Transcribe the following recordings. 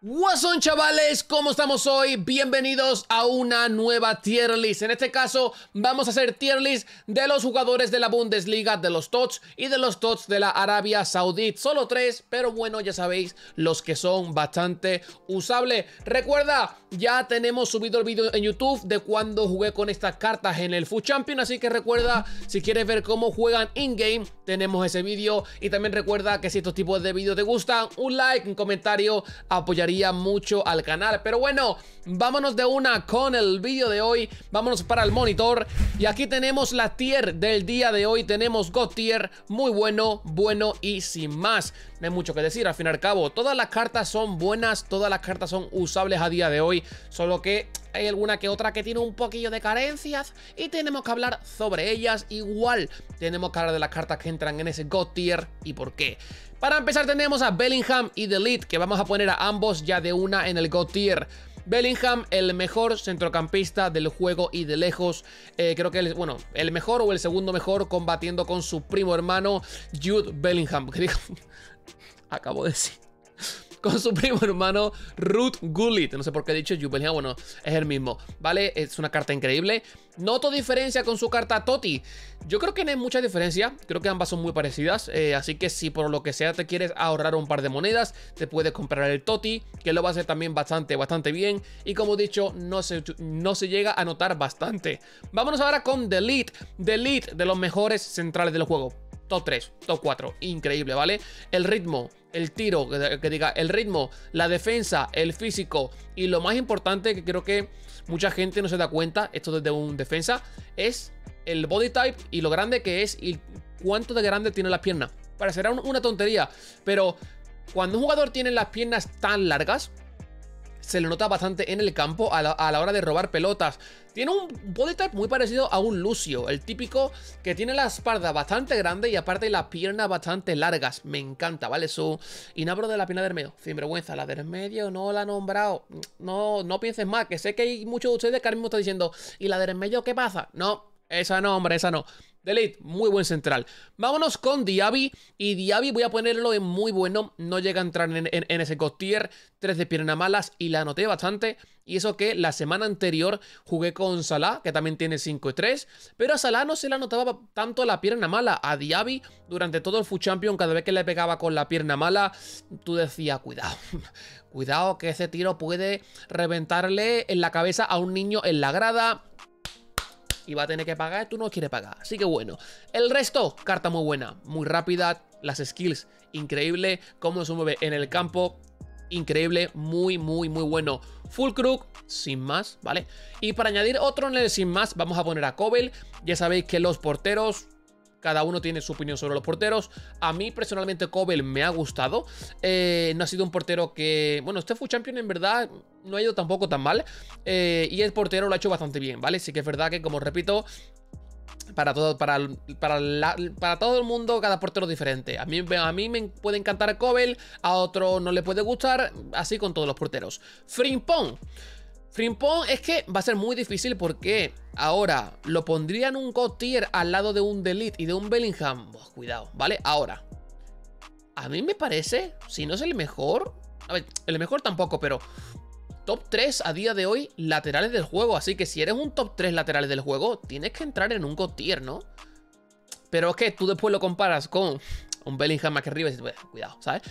What's on chavales, ¿cómo estamos hoy? Bienvenidos a una nueva tier list. En este caso vamos a hacer tier list de los jugadores de la Bundesliga, de los TOTS y de los TOTS de la Arabia Saudita. Solo tres, pero bueno, ya sabéis, los que son bastante usables. Recuerda, ya tenemos subido el vídeo en YouTube de cuando jugué con estas cartas en el Food Champion, así que recuerda, si quieres ver cómo juegan in-game, tenemos ese vídeo. Y también recuerda que si estos tipos de vídeos te gustan, un like, un comentario, apoyar mucho al canal. Pero bueno, vámonos de una con el vídeo de hoy. Vámonos para el monitor. Y aquí tenemos la tier del día de hoy. Tenemos God Tier, muy bueno, bueno y sin más. No hay mucho que decir, al fin y al cabo. Todas las cartas son buenas, todas las cartas son usables a día de hoy. Solo que hay alguna que otra que tiene un poquillo de carencias y tenemos que hablar sobre ellas. Igual tenemos que hablar de las cartas que entran en ese God Tier y por qué. Para empezar tenemos a Bellingham y Delete, que vamos a poner a ambos ya de una en el God Tier. Bellingham, el mejor centrocampista del juego y de lejos. Eh, creo que, el, bueno, el mejor o el segundo mejor combatiendo con su primo hermano Jude Bellingham. Acabo de decir con su primo hermano Ruth Gullit. No sé por qué he dicho Juvenil, bueno, es el mismo, ¿vale? Es una carta increíble. Noto diferencia con su carta Toti. Yo creo que no hay mucha diferencia, creo que ambas son muy parecidas, eh, así que si por lo que sea te quieres ahorrar un par de monedas, te puedes comprar el Toti, que lo va a hacer también bastante, bastante bien. Y como he dicho, no se, no se llega a notar bastante. Vámonos ahora con Delete. Delete de los mejores centrales del juego top 3, top 4, increíble, ¿vale? El ritmo, el tiro, que, diga, el ritmo, la defensa, el físico y lo más importante que creo que mucha gente no se da cuenta, esto desde un defensa, es el body type y lo grande que es y cuánto de grande tiene las piernas. Parecerá una tontería, pero cuando un jugador tiene las piernas tan largas, se le nota bastante en el campo a la, hora de robar pelotas. Tiene un body type muy parecido a un Lucio, el típico que tiene la espalda bastante grande y aparte las piernas bastante largas. Me encanta, ¿vale? Su... Y no de la pierna del medio, sin vergüenza. La del medio no la he nombrado. No, no pienses más, que sé que hay muchos de ustedes que ahora mismo están diciendo, ¿y la del medio qué pasa? No, esa no, hombre, esa no. Delete, muy buen central. Vámonos con Diaby. Y Diaby voy a ponerlo en muy bueno. No llega a entrar en, ese costier. 3 de pierna malas y la anoté bastante. Y eso que la semana anterior jugué con Salah, que también tiene 5 y 3. Pero a Salah no se le anotaba tanto la pierna mala. A Diaby, durante todo el Food Champion, cada vez que le pegaba con la pierna mala, tú decías, cuidado. cuidado que ese tiro puede reventarle en la cabeza a un niño en la grada y va a tener que pagar, tú no quieres pagar. Así que bueno, el resto, carta muy buena, muy rápida, las skills, increíble, cómo se mueve en el campo, increíble, muy, muy, muy bueno. Full Crook, sin más, ¿vale? Y para añadir otro en el sin más, vamos a poner a Cobel. Ya sabéis que los porteros cada uno tiene su opinión sobre los porteros. A mí personalmente Cobel me ha gustado. Eh, no ha sido un portero que... Bueno, este Food Champion en verdad no ha ido tampoco tan mal. Eh, y el portero lo ha hecho bastante bien, ¿vale? Sí que es verdad que, como repito, para todo, para, para, para, todo el mundo, cada portero es diferente. A mí, a mí me puede encantar Cobel, a otro no le puede gustar, así con todos los porteros. Frimpong. Frimpong es que va a ser muy difícil porque ahora lo pondrían un God tier al lado de un Delete y de un Bellingham. cuidado, ¿vale? Ahora, a mí me parece, si no es el mejor, a ver, el mejor tampoco, pero top 3 a día de hoy laterales del juego. Así que si eres un top 3 laterales del juego, tienes que entrar en un God tier, ¿no? Pero es que tú después lo comparas con un Bellingham aquí arriba y dices, cuidado, ¿sabes?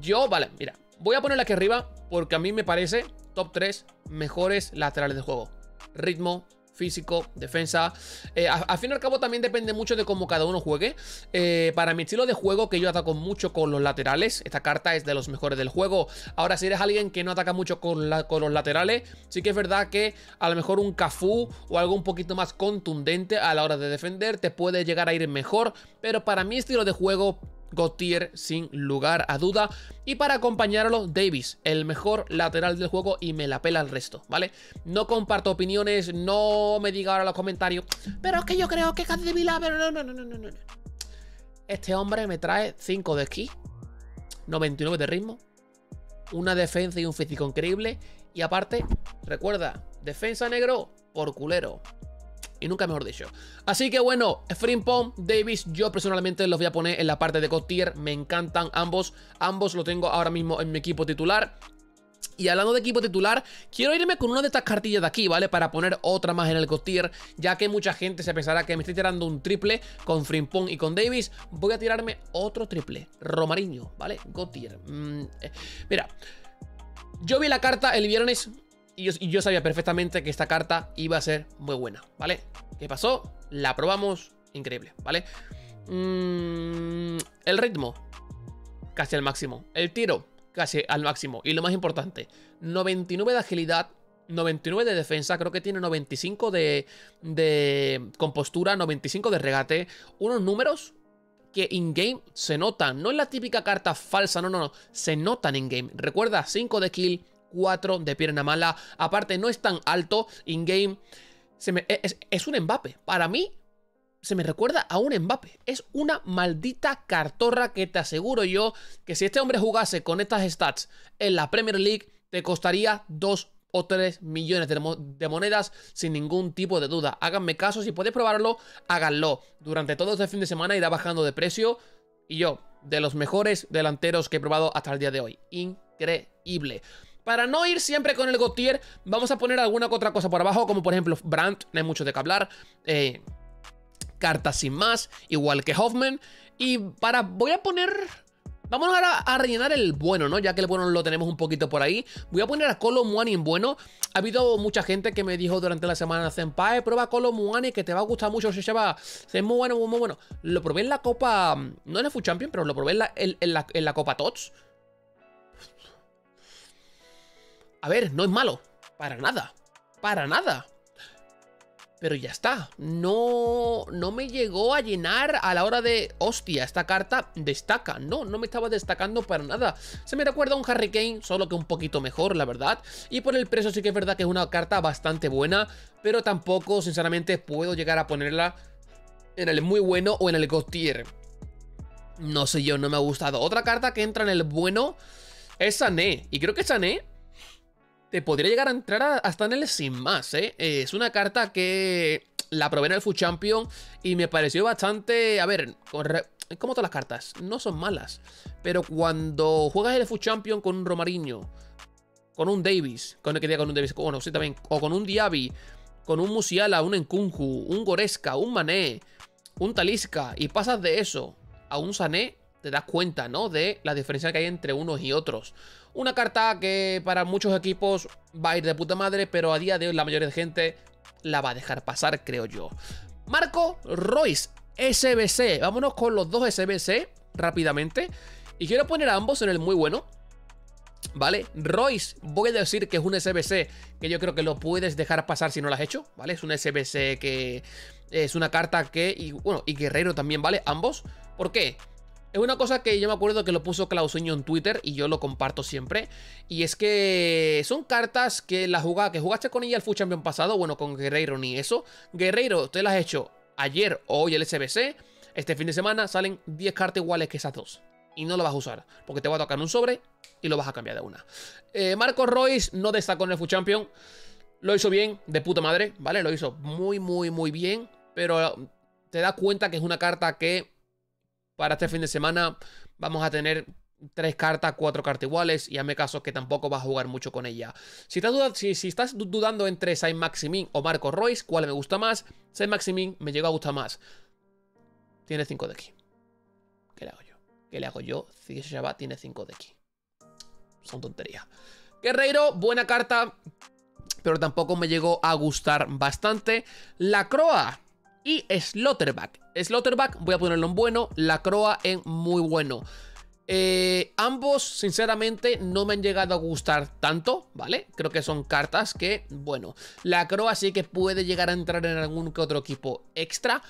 Yo, vale, mira, voy a ponerle aquí arriba porque a mí me parece top 3 mejores laterales del juego. Ritmo, físico, defensa. Eh, al fin y al cabo también depende mucho de cómo cada uno juegue. Eh, para mi estilo de juego, que yo ataco mucho con los laterales, esta carta es de los mejores del juego. Ahora, si eres alguien que no ataca mucho con, con los laterales, sí que es verdad que a lo mejor un Cafú o algo un poquito más contundente a la hora de defender te puede llegar a ir mejor. Pero para mi estilo de juego, Gautier sin lugar a duda. Y para acompañarlo, Davis, el mejor lateral del juego y me la pela el resto, ¿vale? No comparto opiniones, no me diga ahora los comentarios, pero es que yo creo que Vila, pero no, no, no, no, no. Este hombre me trae 5 de esquí, 99 de ritmo, una defensa y un físico increíble. Y aparte, recuerda, defensa negro por culero y nunca mejor dicho. Así que bueno, Frimpong, Davis, yo personalmente los voy a poner en la parte de Cotier, me encantan ambos, ambos lo tengo ahora mismo en mi equipo titular. Y hablando de equipo titular, quiero irme con una de estas cartillas de aquí, ¿vale? Para poner otra más en el Gotier, ya que mucha gente se pensará que me estoy tirando un triple con Frimpong y con Davis. Voy a tirarme otro triple, Romariño, ¿vale? Gotier. Mm, eh, mira, yo vi la carta el viernes y yo, sabía perfectamente que esta carta iba a ser muy buena, ¿vale? ¿Qué pasó? La probamos, increíble, ¿vale? Mm, el ritmo, casi al máximo. El tiro, casi al máximo. Y lo más importante, 99 de agilidad, 99 de defensa, creo que tiene 95 de, de compostura, 95 de regate. Unos números que in-game se notan. No es la típica carta falsa, no, no, no. Se notan in-game. Recuerda, 5 de kill, 4 de pierna mala. Aparte, no es tan alto in-game. Es, es un Mbappe. Para mí, se me recuerda a un Mbappe. Es una maldita cartorra que te aseguro yo que si este hombre jugase con estas stats en la Premier League, te costaría 2 o 3 millones de, monedas sin ningún tipo de duda. Háganme caso, si podéis probarlo, háganlo. Durante todo este fin de semana irá bajando de precio. Y yo, de los mejores delanteros que he probado hasta el día de hoy. Increíble. Para no ir siempre con el Gautier, vamos a poner alguna otra cosa por abajo, como por ejemplo Brandt, no hay mucho de qué hablar. Eh, cartas sin más, igual que Hoffman. Y para, voy a poner... Vamos ahora a rellenar el bueno, ¿no? Ya que el bueno lo tenemos un poquito por ahí. Voy a poner a Colo Muani en bueno. Ha habido mucha gente que me dijo durante la semana, Senpai, prueba Colo Muani que te va a gustar mucho, se va. Es muy bueno, muy, bueno. Lo probé en la Copa, no en el Food Champion, pero lo probé en la, en la Copa Tots. A ver, no es malo. Para nada. Para nada. Pero ya está, no, no me llegó a llenar a la hora de, hostia, esta carta destaca. No, no me estaba destacando para nada. Se me recuerda a un Harry Kane, solo que un poquito mejor, la verdad. Y por el precio sí que es verdad que es una carta bastante buena, pero tampoco, sinceramente, puedo llegar a ponerla en el muy bueno o en el God. No sé yo, no me ha gustado. Otra carta que entra en el bueno es Sané. Y creo que Sané te podría llegar a entrar hasta en el sin más, ¿eh? Es una carta que la probé en el Food Champion y me pareció bastante... A ver, como todas las cartas, no son malas. Pero cuando juegas el Food Champion con un Romariño, con un Davis, con el que diga con un Davis, bueno, sí también, o con un Diaby, con un Musiala, un Enkunju, un Goreska, un Mané, un Talisca, y pasas de eso a un Sané, te das cuenta, ¿no? De la diferencia que hay entre unos y otros. Una carta que para muchos equipos va a ir de puta madre, pero a día de hoy la mayoría de gente la va a dejar pasar, creo yo. Marco Royce, SBC. Vámonos con los dos SBC rápidamente. Y quiero poner a ambos en el muy bueno. ¿Vale? Royce, voy a decir que es un SBC que yo creo que lo puedes dejar pasar si no lo has hecho, ¿vale? Es un SBC que es una carta que, y bueno, y Guerrero también, ¿vale? Ambos. ¿Por qué? Es una cosa que yo me acuerdo que lo puso Clauseño en Twitter y yo lo comparto siempre. Y es que son cartas que la jugada, que jugaste con ella el Food Champion pasado, bueno, con Guerreiro ni eso. Guerreiro, te las has hecho ayer o hoy el SBC. Este fin de semana salen 10 cartas iguales que esas dos. Y no lo vas a usar, porque te va a tocar un sobre y lo vas a cambiar de una. Eh, Marcos Royce no destacó en el Food Champion. Lo hizo bien, de puta madre, ¿vale? Lo hizo muy, muy, muy bien. Pero te das cuenta que es una carta que para este fin de semana vamos a tener tres cartas, cuatro cartas iguales y hazme caso que tampoco vas a jugar mucho con ella. Si estás, dudando entre Saint Maximin o Marco Royce, ¿cuál me gusta más? Saint Maximin me llegó a gustar más. Tiene 5 de aquí. ¿Qué le hago yo? ¿Qué le hago yo? Si va, tiene 5 de aquí. Son tonterías. Guerreiro, buena carta, pero tampoco me llegó a gustar bastante. La Croa y Slotterback. Slotterback voy a ponerlo en bueno, la Croa en muy bueno. Eh, ambos, sinceramente, no me han llegado a gustar tanto, ¿vale? Creo que son cartas que, bueno, la Croa sí que puede llegar a entrar en algún que otro equipo extra,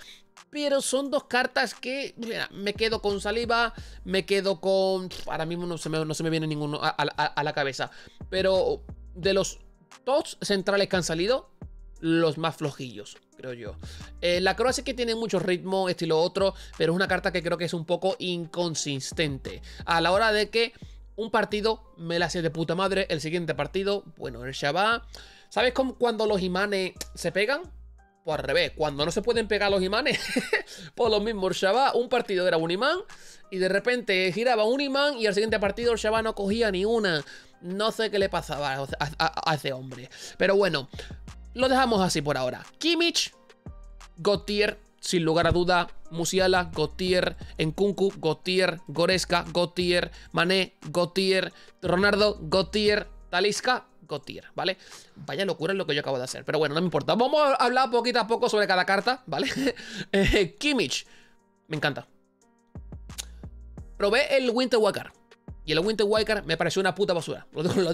pero son dos cartas que mira, me quedo con saliva, me quedo con... Ahora mismo no se me, no se me viene ninguno a, a la cabeza, pero de los dos centrales que han salido, los más flojillos, creo yo. Eh, la Croa sí que tiene mucho ritmo, estilo otro, pero es una carta que creo que es un poco inconsistente. A la hora de que un partido me la hace de puta madre, el siguiente partido, bueno, el Shabbat. ¿Sabes cómo cuando los imanes se pegan? Pues al revés, cuando no se pueden pegar los imanes, pues lo mismo, el Shabbat, un partido era un imán y de repente giraba un imán y al siguiente partido el Shabbat no cogía ni una. No sé qué le pasaba a, ese hombre. Pero bueno, lo dejamos así por ahora. Kimmich, Gautier, sin lugar a duda. Musiala, Gautier, Enkunku, Gautier, Goreska, Gautier, Mané, Gautier, Ronaldo, Gautier, Talisca, Gautier, ¿vale? Vaya locura lo que yo acabo de hacer, pero bueno, no me importa. Vamos a hablar poquito a poco sobre cada carta, ¿vale? eh, Kimmich, me encanta. Probé el Winter Walker. Y el Winter Walker me pareció una puta basura.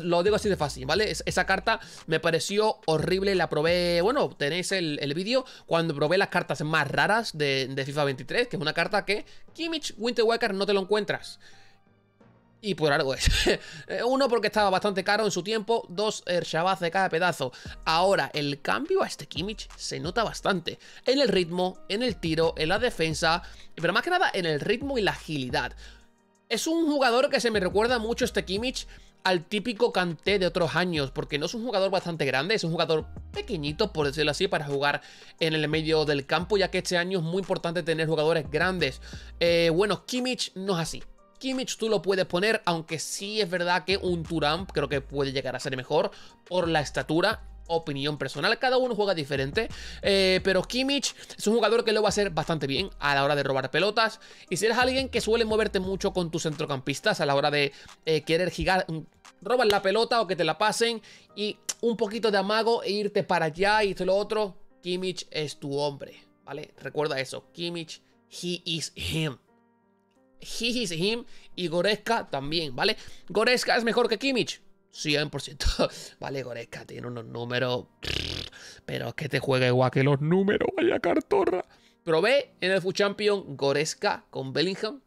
Lo digo, así de fácil, ¿vale? esa carta me pareció horrible. La probé. Bueno, tenéis el, vídeo cuando probé las cartas más raras de, FIFA 23, que es una carta que Kimmich Winter Walker no te lo encuentras. Y por algo es. Uno, porque estaba bastante caro en su tiempo. Dos, el Shabazz de cada pedazo. Ahora, el cambio a este Kimmich se nota bastante. En el ritmo, en el tiro, en la defensa. Pero más que nada en el ritmo y la agilidad. Es un jugador que se me recuerda mucho este Kimmich al típico Kanté de otros años, porque no es un jugador bastante grande, es un jugador pequeñito, por decirlo así, para jugar en el medio del campo, ya que este año es muy importante tener jugadores grandes. Eh, bueno, Kimmich no es así. Kimmich tú lo puedes poner, aunque sí es verdad que un Turam creo que puede llegar a ser mejor por la estatura opinión personal, cada uno juega diferente, eh, pero Kimmich es un jugador que lo va a hacer bastante bien a la hora de robar pelotas, y si eres alguien que suele moverte mucho con tus centrocampistas a la hora de eh, querer gigar, mm, robar la pelota o que te la pasen, y un poquito de amago e irte para allá y todo lo otro, Kimmich es tu hombre, ¿vale? Recuerda eso, Kimmich, he is him. He is him y Goreska también, ¿vale? Goreska es mejor que Kimmich, 100%. Vale, Goreska tiene unos números. Pero es que te juega igual que los números, vaya cartorra. Probé en el Food Champion Goreska con Bellingham.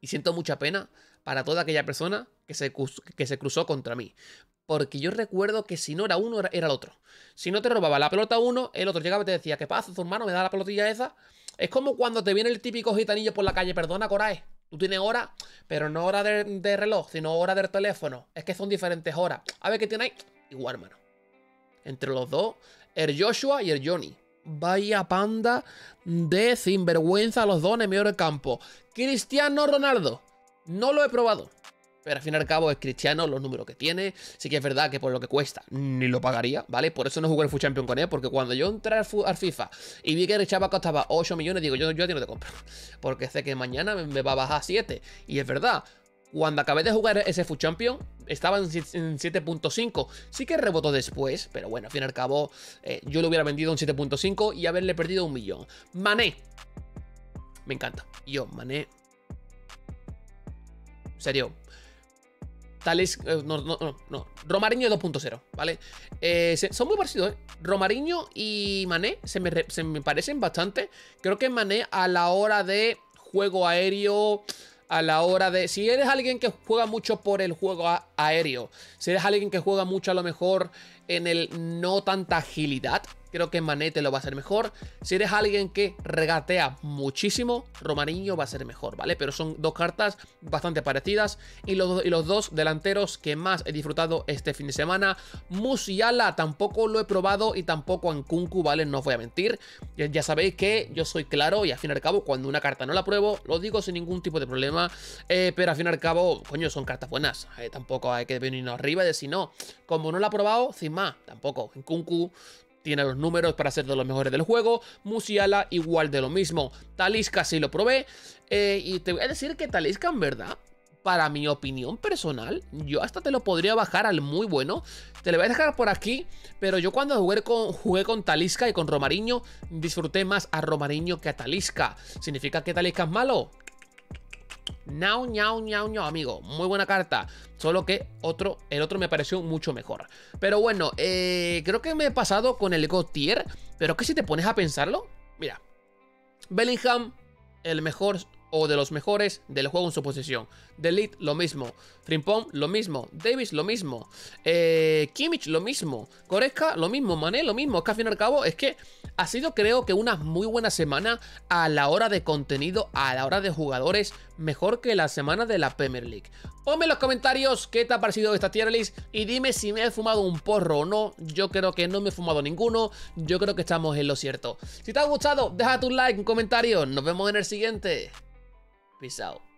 Y siento mucha pena para toda aquella persona que se, que se cruzó contra mí. Porque yo recuerdo que si no era uno, era el otro. Si no te robaba la pelota uno, el otro llegaba y te decía, ¿qué pasa, tu hermano? ¿Me da la pelotilla esa? Es como cuando te viene el típico gitanillo por la calle, perdona, Corae. Tú tienes hora, pero no hora de, reloj, sino hora del teléfono. Es que son diferentes horas. A ver qué tiene ahí. Igual, hermano. Entre los dos, el Joshua y el Johnny. Vaya panda de sinvergüenza los dos en el medio del campo. Cristiano Ronaldo. No lo he probado. Pero al fin y al cabo es cristiano, los números que tiene. Sí que es verdad que por lo que cuesta, ni lo pagaría, ¿vale? Por eso no jugué el Food Champion con él, porque cuando yo entré al, FIFA y vi que el chaval costaba 8 millones, digo, yo, yo a ti no te compro. Porque sé que mañana me, va a bajar 7. Y es verdad, cuando acabé de jugar ese Food Champion, estaba en 7.5. Sí que rebotó después, pero bueno, al fin y al cabo, eh, yo lo hubiera vendido en 7.5 y haberle perdido un millón. Mané. Me encanta. Yo, Mané. En serio, Tales. Eh, no, no, no, no. Romariño 2.0, ¿vale? Eh, son muy parecidos, ¿eh? Romariño y Mané se me, se me parecen bastante. Creo que Mané a la hora de juego aéreo a la hora de... Si eres alguien que juega mucho por el juego aéreo, si eres alguien que juega mucho a lo mejor en el no tanta agilidad, creo que Mané te lo va a hacer mejor. Si eres alguien que regatea muchísimo, Romariño va a ser mejor, ¿vale? Pero son dos cartas bastante parecidas y los, y los dos delanteros que más he disfrutado este fin de semana. Musiala tampoco lo he probado y tampoco Ankunku, ¿vale? No os voy a mentir. Ya, sabéis que yo soy claro y al fin y al cabo cuando una carta no la pruebo, lo digo sin ningún tipo de problema. Eh, pero al fin y al cabo, coño, son cartas buenas. Eh, tampoco hay que venirnos arriba y decir no. Como no la he probado, sin más, tampoco. En Kunku tiene los números para ser de los mejores del juego. Musiala igual de lo mismo. Talisca sí lo probé. Eh, y te voy a decir que Talisca en verdad, para mi opinión personal, yo hasta te lo podría bajar al muy bueno. Te lo voy a dejar por aquí, pero yo cuando jugué con, jugué con Talisca y con Romariño, disfruté más a Romariño que a Talisca. ¿Significa que Talisca es malo? Ñau, ñau, ñau, ñau, amigo. Muy buena carta. Solo que otro, el otro me pareció mucho mejor. Pero bueno, eh, creo que me he pasado con el Tier. Pero que si te pones a pensarlo, mira. Bellingham, el mejor o de los mejores del juego en su posición. Delete, lo mismo. Frimpong, lo mismo. Davis, lo mismo. Eh, Kimmich, lo mismo. Koreska, lo mismo. Mané, lo mismo. Es que al fin y al cabo es que ha sido creo que una muy buena semana a la hora de contenido, a la hora de jugadores, mejor que la semana de la Premier League. Ponme en los comentarios qué te ha parecido esta tier list y dime si me he fumado un porro o no. Yo creo que no me he fumado ninguno. Yo creo que estamos en lo cierto. Si te ha gustado, deja tu like, un comentario. Nos vemos en el siguiente. Peace out.